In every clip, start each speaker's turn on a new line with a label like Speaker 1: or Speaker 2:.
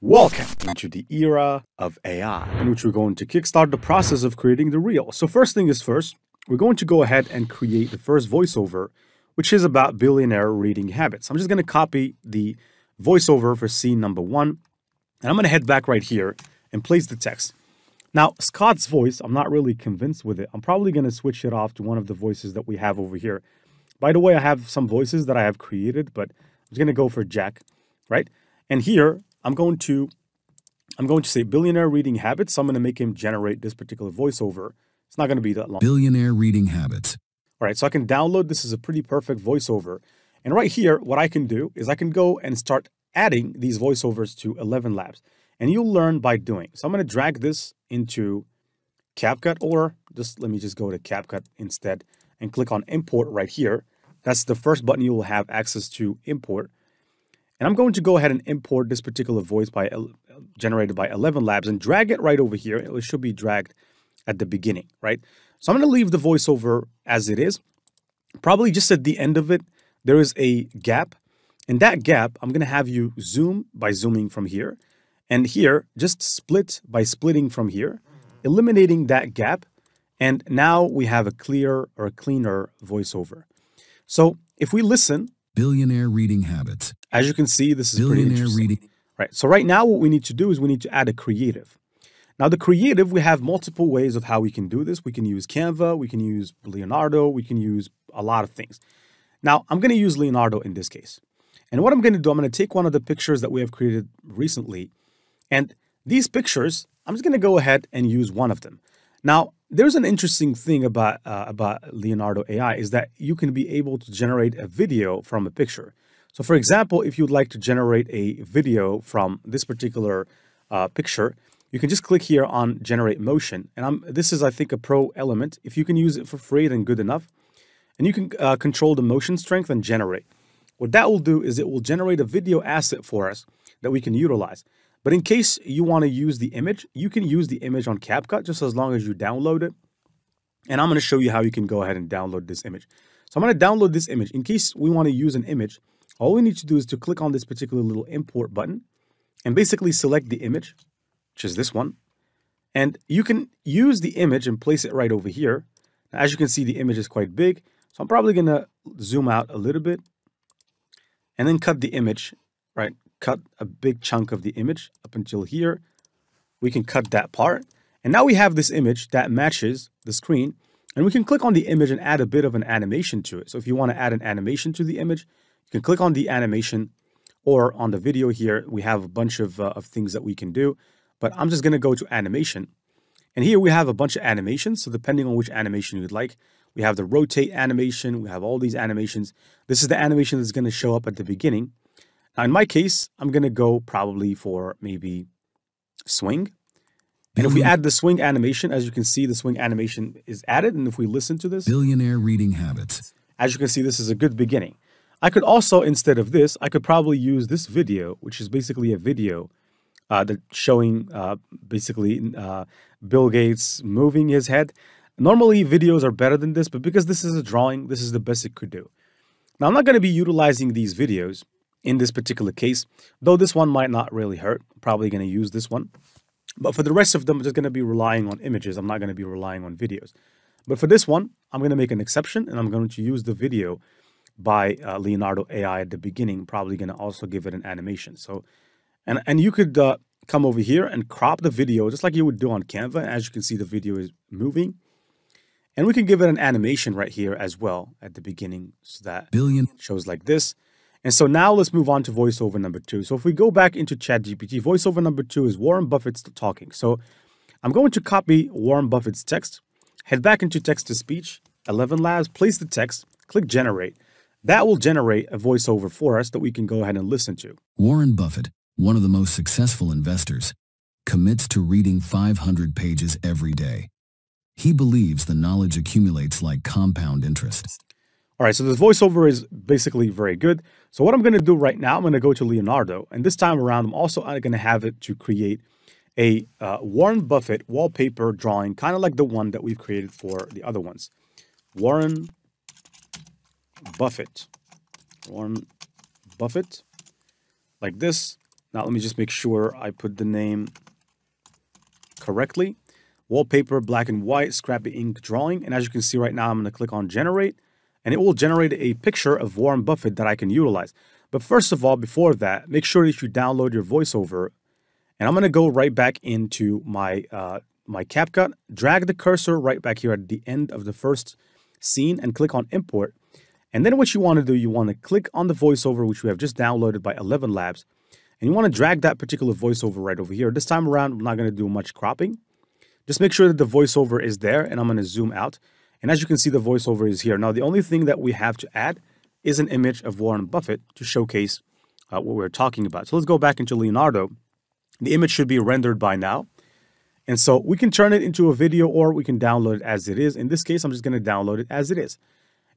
Speaker 1: Welcome into the era of AI, in which we're going to kickstart the process of creating the reel. So first thing is first, we're going to go ahead and create the first voiceover, which is about billionaire reading habits. I'm just going to copy the voiceover for scene number one, and I'm going to head back right here and place the text. Now, Scott's voice, I'm not really convinced with it. I'm probably going to switch it off to one of the voices that we have over here. By the way, I have some voices that I have created, but I'm just going to go for Jack, right? And here, I'm going to I'm going to say billionaire reading habits. So I'm going to make him generate this particular voiceover. It's not going to be that long.
Speaker 2: Billionaire reading habits.
Speaker 1: All right, so I can download. This is a pretty perfect voiceover. And right here, what I can do is I can go and start adding these voiceovers to 11 Labs. And you'll learn by doing. So I'm going to drag this into CapCut or just let me just go to CapCut instead and click on import right here. That's the first button you will have access to import. And I'm going to go ahead and import this particular voice by uh, generated by 11 Labs and drag it right over here. It should be dragged at the beginning, right? So I'm going to leave the voiceover as it is. Probably just at the end of it, there is a gap. In that gap, I'm going to have you zoom by zooming from here. And here, just split by splitting from here, eliminating that gap. And now we have a clear or a cleaner voiceover. So if we listen,
Speaker 2: Billionaire reading habits.
Speaker 1: As you can see, this is Billionaire pretty interesting. reading. Right. So right now, what we need to do is we need to add a creative. Now, the creative, we have multiple ways of how we can do this. We can use Canva, we can use Leonardo, we can use a lot of things. Now, I'm going to use Leonardo in this case. And what I'm going to do, I'm going to take one of the pictures that we have created recently. And these pictures, I'm just going to go ahead and use one of them. Now, there's an interesting thing about uh, about Leonardo AI is that you can be able to generate a video from a picture. So, for example, if you'd like to generate a video from this particular uh, picture, you can just click here on Generate Motion. And I'm, this is, I think, a pro element. If you can use it for free, then good enough. And you can uh, control the motion strength and generate. What that will do is it will generate a video asset for us that we can utilize. But in case you want to use the image, you can use the image on CapCut just as long as you download it. And I'm going to show you how you can go ahead and download this image. So I'm going to download this image. In case we want to use an image, all we need to do is to click on this particular little import button and basically select the image, which is this one. And you can use the image and place it right over here. Now, as you can see, the image is quite big. So I'm probably going to zoom out a little bit and then cut the image, right? Cut a big chunk of the image up until here. We can cut that part. And now we have this image that matches the screen. And we can click on the image and add a bit of an animation to it. So if you want to add an animation to the image, you can click on the animation or on the video here, we have a bunch of, uh, of things that we can do. But I'm just going to go to animation. And here we have a bunch of animations. So depending on which animation you'd like, we have the rotate animation. We have all these animations. This is the animation that's going to show up at the beginning. Now, in my case, I'm going to go probably for maybe swing. And if we add the swing animation, as you can see, the swing animation is added. And if we listen to this,
Speaker 2: billionaire reading habits.
Speaker 1: As you can see, this is a good beginning. I could also, instead of this, I could probably use this video, which is basically a video uh, that showing uh, basically uh, Bill Gates moving his head. Normally, videos are better than this, but because this is a drawing, this is the best it could do. Now, I'm not going to be utilizing these videos in this particular case, though this one might not really hurt. Probably going to use this one. But for the rest of them, I'm just going to be relying on images. I'm not going to be relying on videos. But for this one, I'm going to make an exception and I'm going to use the video by uh, Leonardo AI at the beginning. Probably going to also give it an animation. So, and, and you could uh, come over here and crop the video just like you would do on Canva. As you can see, the video is moving. And we can give it an animation right here as well at the beginning so that Billion. shows like this. And so now let's move on to voiceover number two. So if we go back into ChatGPT, voiceover number two is Warren Buffett's talking. So I'm going to copy Warren Buffett's text, head back into text to speech, 11 labs, place the text, click generate. That will generate a voiceover for us that we can go ahead and listen to.
Speaker 2: Warren Buffett, one of the most successful investors, commits to reading 500 pages every day. He believes the knowledge accumulates like compound interest.
Speaker 1: All right, so this voiceover is basically very good. So what I'm going to do right now, I'm going to go to Leonardo. And this time around, I'm also going to have it to create a uh, Warren Buffett wallpaper drawing, kind of like the one that we've created for the other ones. Warren Buffett. Warren Buffett, like this. Now let me just make sure I put the name correctly. Wallpaper, black and white, scrappy ink drawing. And as you can see right now, I'm going to click on generate and it will generate a picture of Warren Buffett that I can utilize. But first of all, before that, make sure that you download your voiceover. And I'm going to go right back into my uh, my CapCut, drag the cursor right back here at the end of the first scene and click on import. And then what you want to do, you want to click on the voiceover, which we have just downloaded by 11 Labs. And you want to drag that particular voiceover right over here. This time around, I'm not going to do much cropping. Just make sure that the voiceover is there and I'm going to zoom out. And as you can see, the voiceover is here. Now, the only thing that we have to add is an image of Warren Buffett to showcase uh, what we're talking about. So let's go back into Leonardo. The image should be rendered by now. And so we can turn it into a video or we can download it as it is. In this case, I'm just going to download it as it is.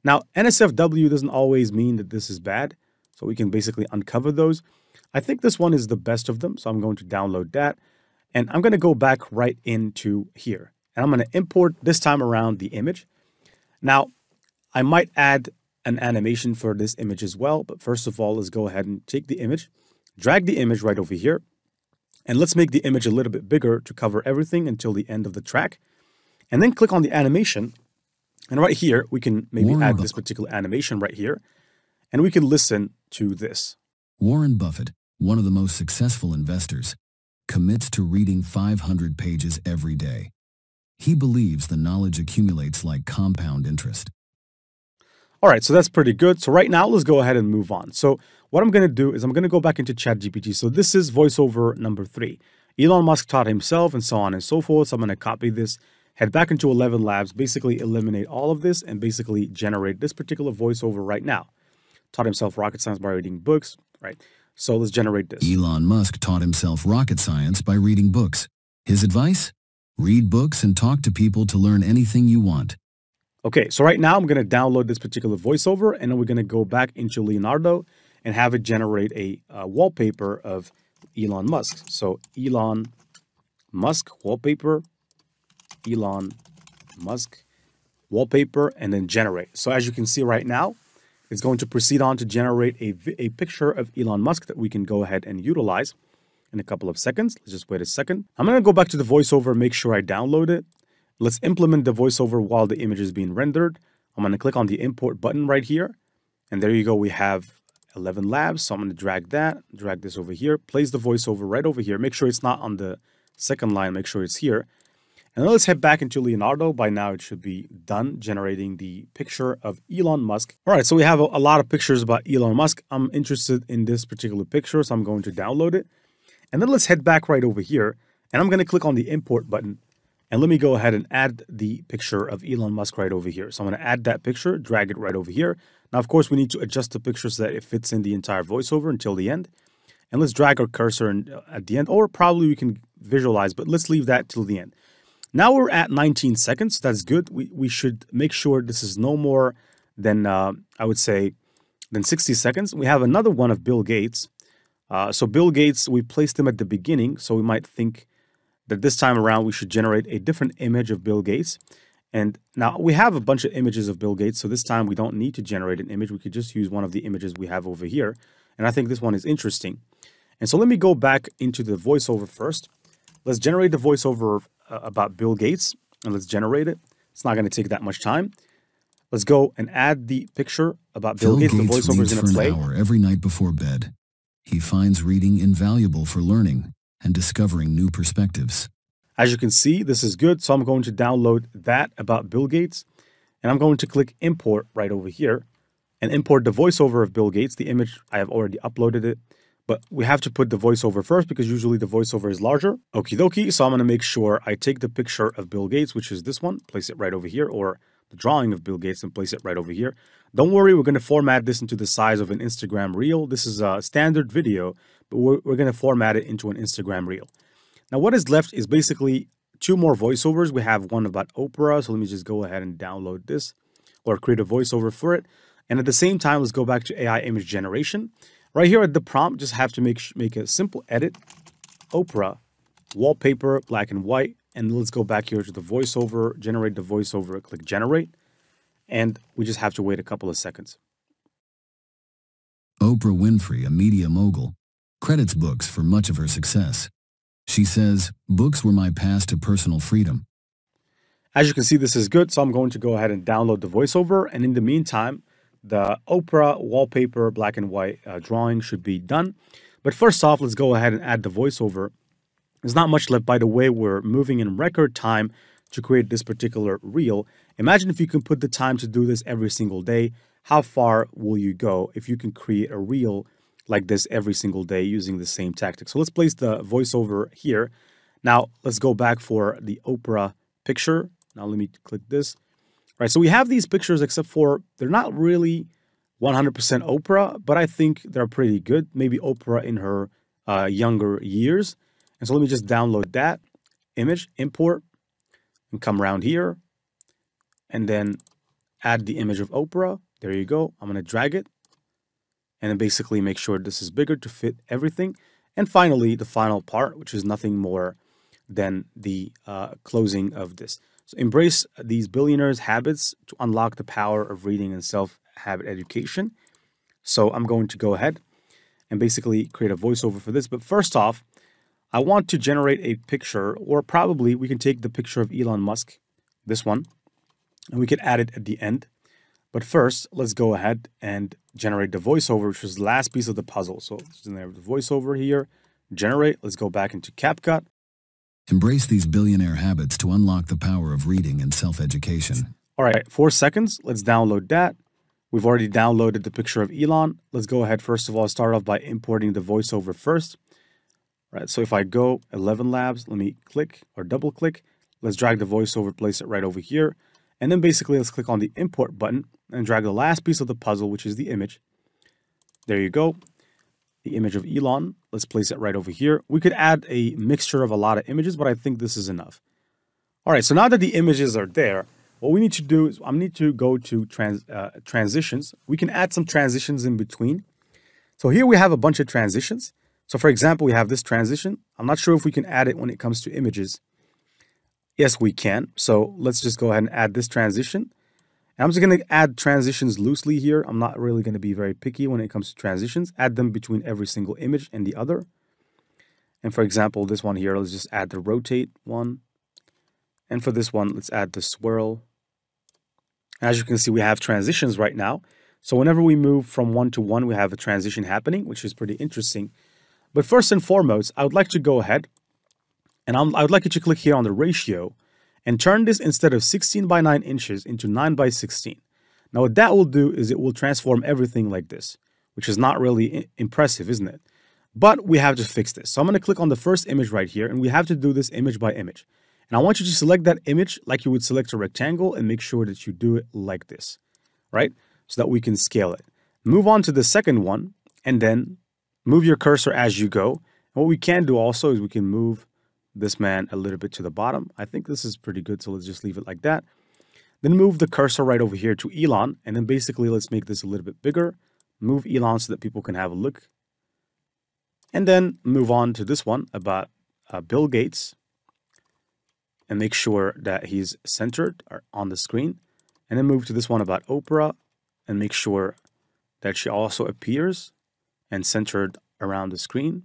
Speaker 1: Now, NSFW doesn't always mean that this is bad. So we can basically uncover those. I think this one is the best of them. So I'm going to download that. And I'm going to go back right into here. And I'm going to import this time around the image. Now, I might add an animation for this image as well. But first of all, let's go ahead and take the image, drag the image right over here. And let's make the image a little bit bigger to cover everything until the end of the track. And then click on the animation. And right here, we can maybe Warren add this particular animation right here. And we can listen to this.
Speaker 2: Warren Buffett, one of the most successful investors, commits to reading 500 pages every day. He believes the knowledge accumulates like compound interest.
Speaker 1: All right, so that's pretty good. So right now, let's go ahead and move on. So what I'm going to do is I'm going to go back into ChatGPT. So this is voiceover number three. Elon Musk taught himself and so on and so forth. So I'm going to copy this, head back into 11 Labs, basically eliminate all of this and basically generate this particular voiceover right now. Taught himself rocket science by reading books, right? So let's generate this.
Speaker 2: Elon Musk taught himself rocket science by reading books. His advice? Read books and talk to people to learn anything you want.
Speaker 1: Okay, so right now I'm going to download this particular voiceover and then we're going to go back into Leonardo and have it generate a uh, wallpaper of Elon Musk. So Elon Musk wallpaper, Elon Musk wallpaper, and then generate. So as you can see right now, it's going to proceed on to generate a, a picture of Elon Musk that we can go ahead and utilize in a couple of seconds. Let's just wait a second. I'm going to go back to the voiceover, make sure I download it. Let's implement the voiceover while the image is being rendered. I'm going to click on the import button right here. And there you go. We have 11 labs. So I'm going to drag that, drag this over here, place the voiceover right over here. Make sure it's not on the second line. Make sure it's here. And then let's head back into Leonardo. By now, it should be done generating the picture of Elon Musk. All right, so we have a, a, lot of pictures about Elon Musk. I'm interested in this particular picture, so I'm going to download it. And then let's head back right over here. And I'm going to click on the import button. And let me go ahead and add the picture of Elon Musk right over here. So I'm going to add that picture, drag it right over here. Now, of course, we need to adjust the picture so that it fits in the entire voiceover until the end. And let's drag our cursor in, uh, at the end, or probably we can visualize, but let's leave that till the end. Now we're at 19 seconds. That's good. We, we should make sure this is no more than, uh, I would say, than 60 seconds. We have another one of Bill Gates. Uh, so Bill Gates, we placed him at the beginning, so we might think that this time around we should generate a different image of Bill Gates. And now we have a bunch of images of Bill Gates, so this time we don't need to generate an image. We could just use one of the images we have over here. And I think this one is interesting. And so let me go back into the voiceover first. Let's generate the voiceover uh, about Bill Gates, and let's generate it. It's not going to take that much time. Let's go and add the picture about Bill, Bill Gates. Gates. The voiceover is going to play.
Speaker 2: An hour every night before bed. He finds reading invaluable for learning and discovering new perspectives.
Speaker 1: As you can see, this is good. So I'm going to download that about Bill Gates. And I'm going to click import right over here and import the voiceover of Bill Gates. The image, I have already uploaded it. But we have to put the voiceover first because usually the voiceover is larger. Okie dokie. So I'm going to make sure I take the picture of Bill Gates, which is this one, place it right over here, or the drawing of Bill Gates and place it right over here. Don't worry, we're going to format this into the size of an Instagram reel. This is a standard video, but we're, we're going to format it into an Instagram reel. Now, what is left is basically two more voiceovers. We have one about Oprah, so let me just go ahead and download this or create a voiceover for it. And at the same time, let's go back to AI image generation. Right here at the prompt, just have to make, make a simple edit, Oprah, wallpaper, black and white, and let's go back here to the voiceover, generate the voiceover, click generate, and we just have to wait a couple of seconds.
Speaker 2: Oprah Winfrey, a media mogul, credits books for much of her success. She says, books were my path to personal freedom.
Speaker 1: As you can see, this is good, so I'm going to go ahead and download the voiceover. And in the meantime, the Oprah wallpaper black and white uh, drawing should be done. But first off, let's go ahead and add the voiceover. There's not much left. By the way, we're moving in record time to create this particular reel. Imagine if you can put the time to do this every single day. How far will you go if you can create a reel like this every single day using the same tactic? So let's place the voiceover here. Now let's go back for the Oprah picture. Now let me click this. All right, so we have these pictures except for they're not really 100% Oprah, but I think they're pretty good. Maybe Oprah in her uh, younger years. And so let me just download that image, import, and come around here and then add the image of Oprah. There you go. I'm going to drag it and then basically make sure this is bigger to fit everything. And finally, the final part, which is nothing more than the uh, closing of this. So embrace these billionaires' habits to unlock the power of reading and self-habit education. So I'm going to go ahead and basically create a voiceover for this. But first off, I want to generate a picture, or probably we can take the picture of Elon Musk, this one, and we can add it at the end. But first, let's go ahead and generate the voiceover, which was the last piece of the puzzle. So in there, the voiceover here, generate. Let's go back into CapCut.
Speaker 2: Embrace these billionaire habits to unlock the power of reading and self-education.
Speaker 1: All right, four seconds. Let's download that. We've already downloaded the picture of Elon. Let's go ahead, first of all, start off by importing the voiceover first right? So if I go 11 labs, let me click or double click. Let's drag the voiceover, place it right over here. And then basically let's click on the import button and drag the last piece of the puzzle, which is the image. There you go. The image of Elon. Let's place it right over here. We could add a mixture of a lot of images, but I think this is enough. All right, so now that the images are there, what we need to do is I need to go to trans, uh, transitions. We can add some transitions in between. So here we have a bunch of transitions. So for example, we have this transition. I'm not sure if we can add it when it comes to images. Yes, we can. So let's just go ahead and add this transition. And I'm just going to add transitions loosely here. I'm not really going to be very picky when it comes to transitions. Add them between every single image and the other. And for example, this one here, let's just add the rotate one. And for this one, let's add the swirl. As you can see, we have transitions right now. So whenever we move from one to one, we have a transition happening, which is pretty interesting. But first and foremost, I would like to go ahead and I'm, I would like you to click here on the ratio and turn this instead of 16 by 9 inches into 9 by 16. Now what that will do is it will transform everything like this, which is not really impressive, isn't it? But we have to fix this. So I'm going to click on the first image right here and we have to do this image by image. And I want you to select that image like you would select a rectangle and make sure that you do it like this, right? So that we can scale it. Move on to the second one and then Move your cursor as you go. And what we can do also is we can move this man a little bit to the bottom. I think this is pretty good, so let's just leave it like that. Then move the cursor right over here to Elon, and then basically let's make this a little bit bigger. Move Elon so that people can have a look. And then move on to this one about uh, Bill Gates and make sure that he's centered on the screen. And then move to this one about Oprah and make sure that she also appears and centered around the screen.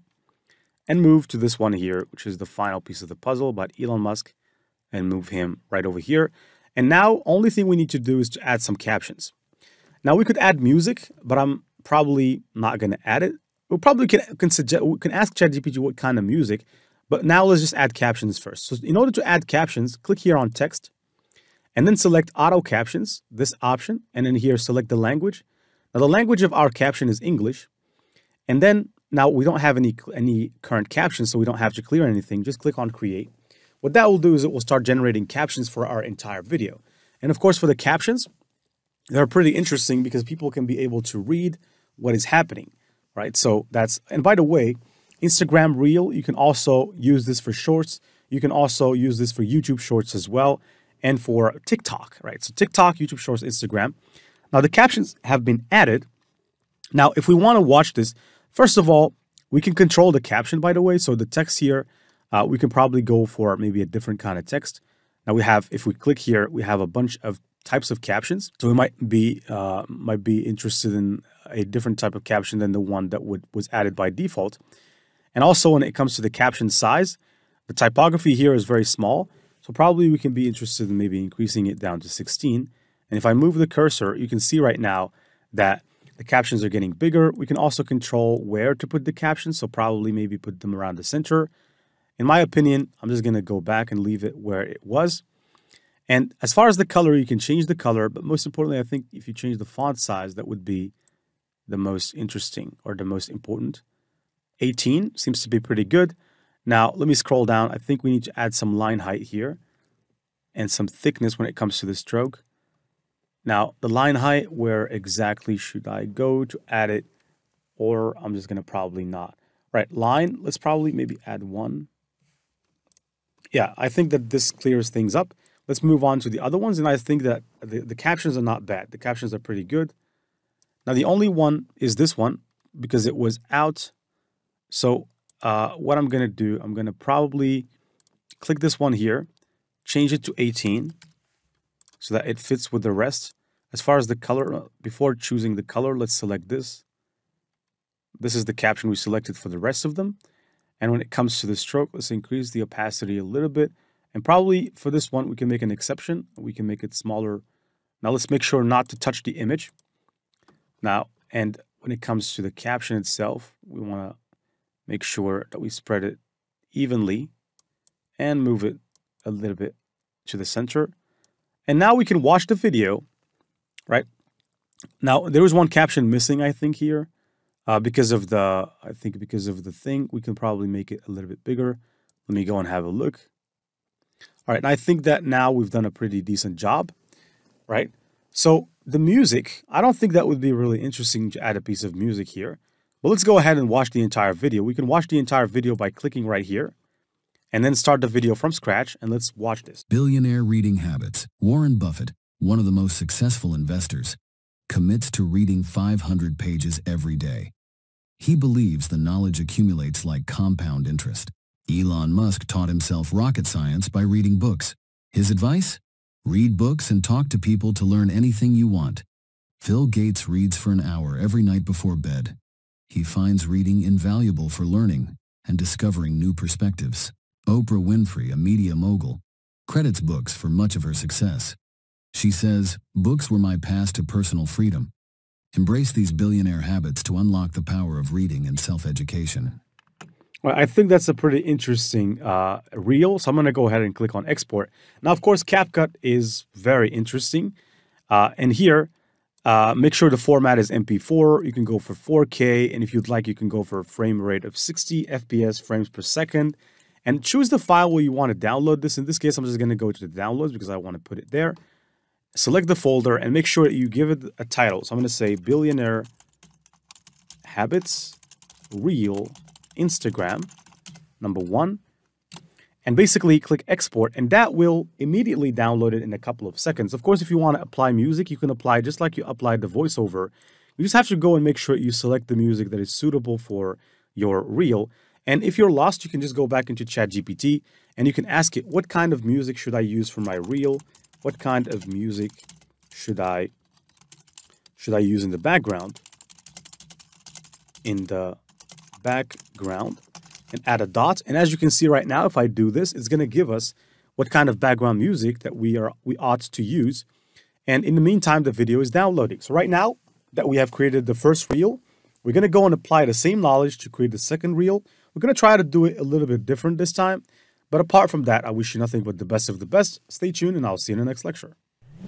Speaker 1: And move to this one here, which is the final piece of the puzzle about Elon Musk, and move him right over here. And now, only thing we need to do is to add some captions. Now, we could add music, but I'm probably not going to add it. We probably can, can, suggest, we can ask ChatGPT what kind of music, but now let's just add captions first. So in order to add captions, click here on text, and then select auto captions, this option, and then here select the language. Now the language of our caption is English, and then now we don't have any, any current captions, so we don't have to clear anything. Just click on create. What that will do is it will start generating captions for our entire video. And of course, for the captions, they're pretty interesting because people can be able to read what is happening, right? So that's, and by the way, Instagram Reel, you can also use this for shorts. You can also use this for YouTube shorts as well and for TikTok, right? So TikTok, YouTube shorts, Instagram. Now the captions have been added. Now, if we want to watch this, First of all, we can control the caption, by the way. So the text here, uh, we can probably go for maybe a different kind of text. Now we have, if we click here, we have a bunch of types of captions. So we might be uh, might be interested in a different type of caption than the one that would was added by default. And also when it comes to the caption size, the typography here is very small. So probably we can be interested in maybe increasing it down to 16. And if I move the cursor, you can see right now that the captions are getting bigger. We can also control where to put the captions. So probably maybe put them around the center. In my opinion, I'm just going to go back and leave it where it was. And as far as the color, you can change the color. But most importantly, I think if you change the font size, that would be the most interesting or the most important. 18 seems to be pretty good. Now, let me scroll down. I think we need to add some line height here and some thickness when it comes to the stroke. Now, the line height, where exactly should I go to add it? Or I'm just going to probably not. Right, line, let's probably maybe add one. Yeah, I think that this clears things up. Let's move on to the other ones. And I think that the, the captions are not bad. The captions are pretty good. Now, the only one is this one because it was out. So uh, what I'm going to do, I'm going to probably click this one here, change it to 18 so that it fits with the rest. As far as the color, uh, before choosing the color, let's select this. This is the caption we selected for the rest of them. And when it comes to the stroke, let's increase the opacity a little bit. And probably for this one, we can make an exception. We can make it smaller. Now let's make sure not to touch the image. Now, and when it comes to the caption itself, we want to make sure that we spread it evenly and move it a little bit to the center. And now we can watch the video, right? Now, there was one caption missing, I think, here. Uh, because of the, I think because of the thing, we can probably make it a little bit bigger. Let me go and have a look. All right, and I think that now we've done a pretty decent job, right? So the music, I don't think that would be really interesting to add a piece of music here. But let's go ahead and watch the entire video. We can watch the entire video by clicking right here and then start the video from scratch and let's watch this.
Speaker 2: Billionaire reading habits. Warren Buffett, one of the most successful investors, commits to reading 500 pages every day. He believes the knowledge accumulates like compound interest. Elon Musk taught himself rocket science by reading books. His advice? Read books and talk to people to learn anything you want. Bill Gates reads for an hour every night before bed. He finds reading invaluable for learning and discovering new perspectives. Oprah Winfrey, a media mogul, credits books for much of her success. She says, books were my path to personal freedom. Embrace these billionaire habits to unlock the power of reading and self-education.
Speaker 1: Well, I think that's a pretty interesting uh, reel. So I'm going to go ahead and click on export. Now, of course, CapCut is very interesting. Uh, and here, uh, make sure the format is MP4. You can go for 4K. And if you'd like, you can go for a frame rate of 60 FPS frames per second. And choose the file where you want to download this. In this case, I'm just going to go to the downloads because I want to put it there select the folder and make sure that you give it a title. So I'm going to say billionaire habits reel Instagram number one and basically click export and that will immediately download it in a couple of seconds. Of course, if you want to apply music, you can apply just like you applied the voiceover. You just have to go and make sure you select the music that is suitable for your reel. And if you're lost, you can just go back into ChatGPT and you can ask it, what kind of music should I use for my reel? What kind of music should I should I use in the background? In the background and add a dot. And as you can see right now, if I do this, it's going to give us what kind of background music that we are we ought to use. And in the meantime, the video is downloading. So right now that we have created the first reel, we're going to go and apply the same knowledge to create the second reel. We're going to try to do it a little bit different this time. But apart from that, I wish you nothing but the best of the best. Stay tuned and I'll see you in the next lecture.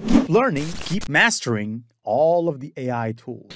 Speaker 1: Keep learning, keep mastering all of the AI tools.